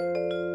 Música